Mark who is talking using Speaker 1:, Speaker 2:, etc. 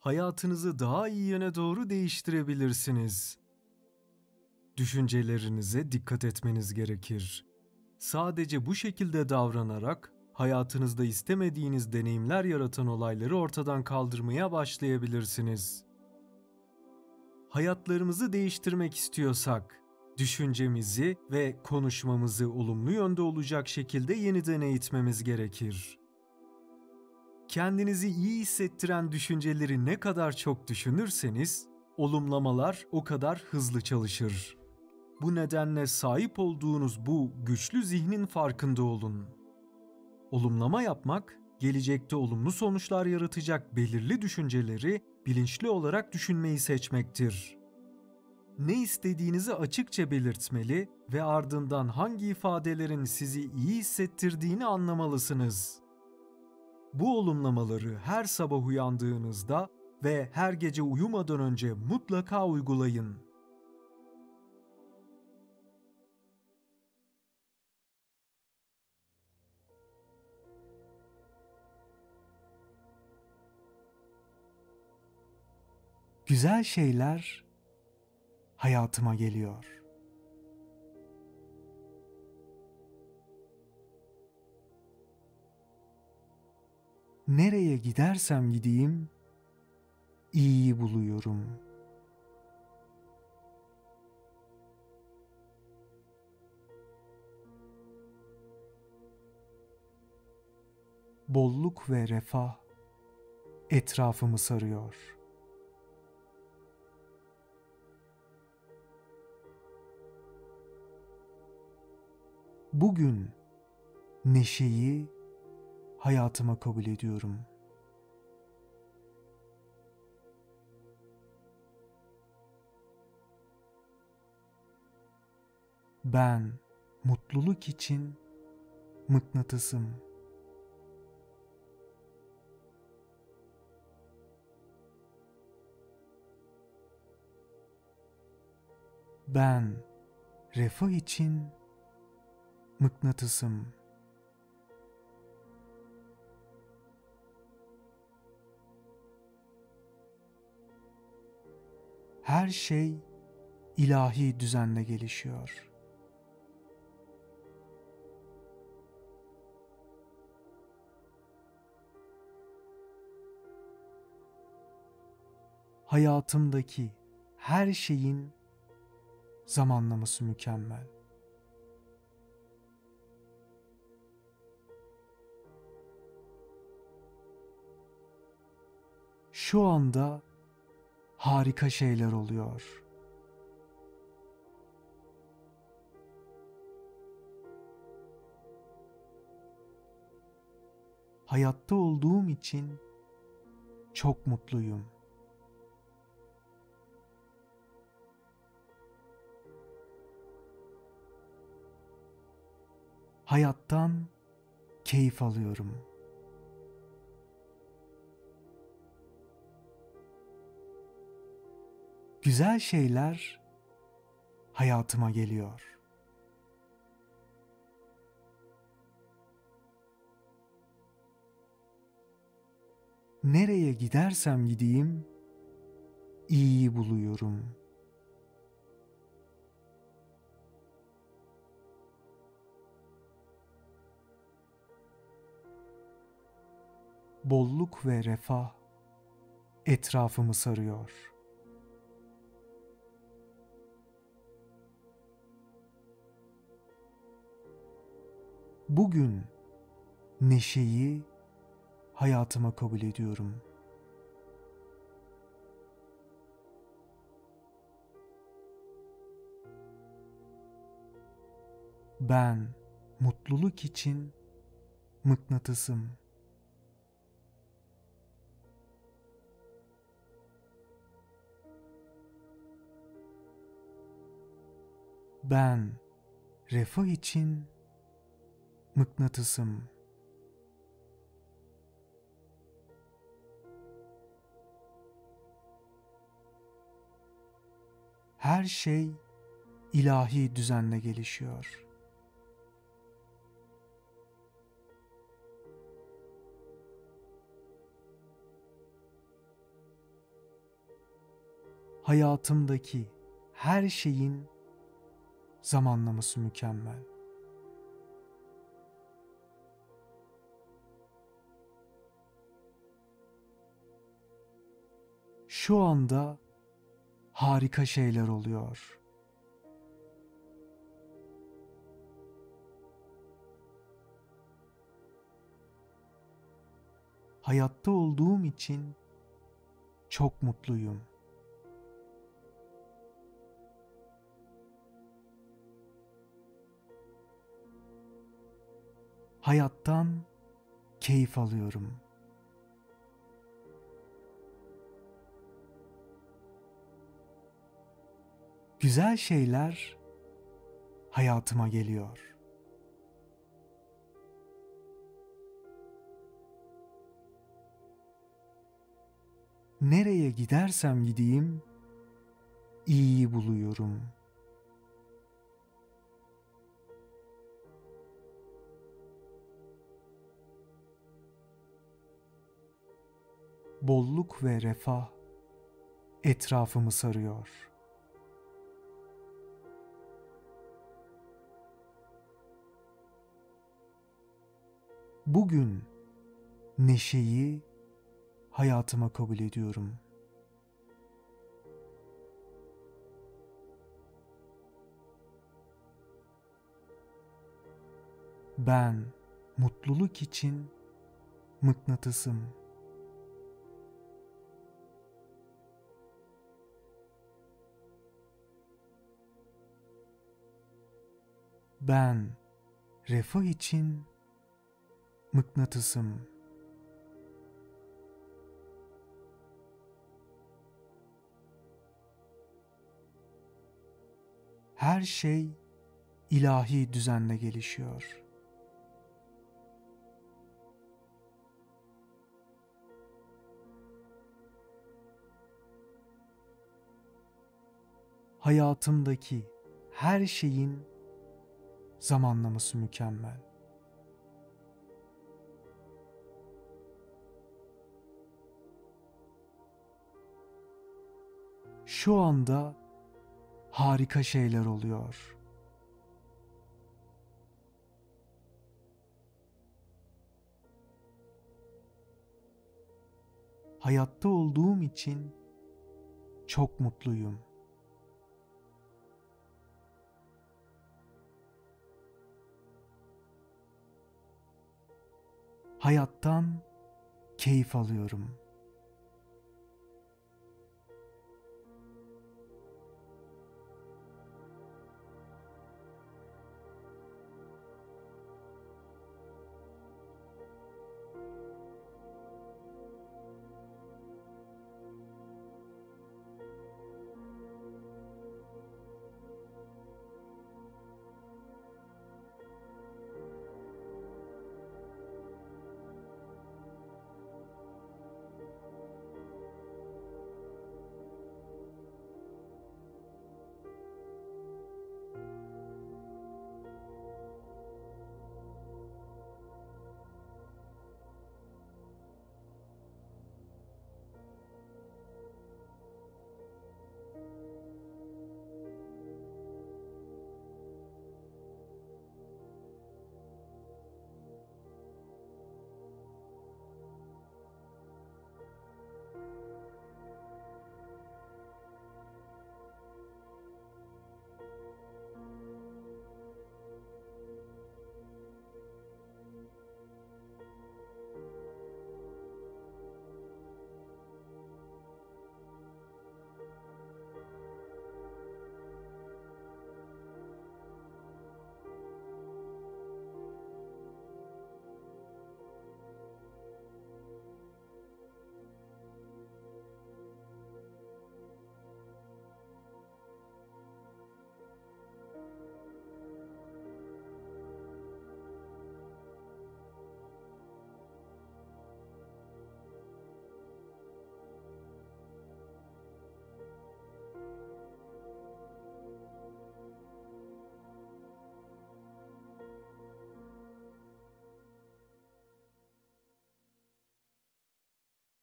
Speaker 1: hayatınızı daha iyi yöne doğru değiştirebilirsiniz. Düşüncelerinize dikkat etmeniz gerekir. Sadece bu şekilde davranarak hayatınızda istemediğiniz deneyimler yaratan olayları ortadan kaldırmaya başlayabilirsiniz. Hayatlarımızı değiştirmek istiyorsak, düşüncemizi ve konuşmamızı olumlu yönde olacak şekilde yeniden eğitmemiz gerekir. Kendinizi iyi hissettiren düşünceleri ne kadar çok düşünürseniz, olumlamalar o kadar hızlı çalışır. Bu nedenle sahip olduğunuz bu güçlü zihnin farkında olun. Olumlama yapmak, gelecekte olumlu sonuçlar yaratacak belirli düşünceleri bilinçli olarak düşünmeyi seçmektir. Ne istediğinizi açıkça belirtmeli ve ardından hangi ifadelerin sizi iyi hissettirdiğini anlamalısınız. Bu olumlamaları her sabah uyandığınızda ve her gece uyumadan önce mutlaka uygulayın. Güzel şeyler hayatıma geliyor. Nereye gidersem gideyim iyiyi buluyorum. Bolluk ve refah etrafımı sarıyor.'' Bugün neşeyi hayatıma kabul ediyorum. Ben mutluluk için mıknatısım. Ben refah için mıknatısım. Her şey ilahi düzenle gelişiyor. Hayatımdaki her şeyin zamanlaması mükemmel. şu anda harika şeyler oluyor. Hayatta olduğum için çok mutluyum. Hayattan keyif alıyorum.'' Güzel şeyler hayatıma geliyor. Nereye gidersem gideyim iyiyi buluyorum. Bolluk ve refah etrafımı sarıyor.'' Bugün neşeyi hayatıma kabul ediyorum. Ben mutluluk için mıknatısım. Ben refah için mıknatısım. Her şey ilahi düzenle gelişiyor. hayatımdaki her şeyin zamanlaması mükemmel. Şu anda harika şeyler oluyor. Hayatta olduğum için çok mutluyum. Hayattan keyif alıyorum. Güzel şeyler hayatıma geliyor. Nereye gidersem gideyim iyiyi buluyorum. Bolluk ve refah etrafımı sarıyor. Bugün neşeyi hayatıma kabul ediyorum. Ben mutluluk için mıknatısım. Ben refah için mıknatısım. Her şey ilahi düzenle gelişiyor. Hayatımdaki her şeyin zamanlaması mükemmel. Şu anda harika şeyler oluyor. Hayatta olduğum için çok mutluyum. Hayattan keyif alıyorum.''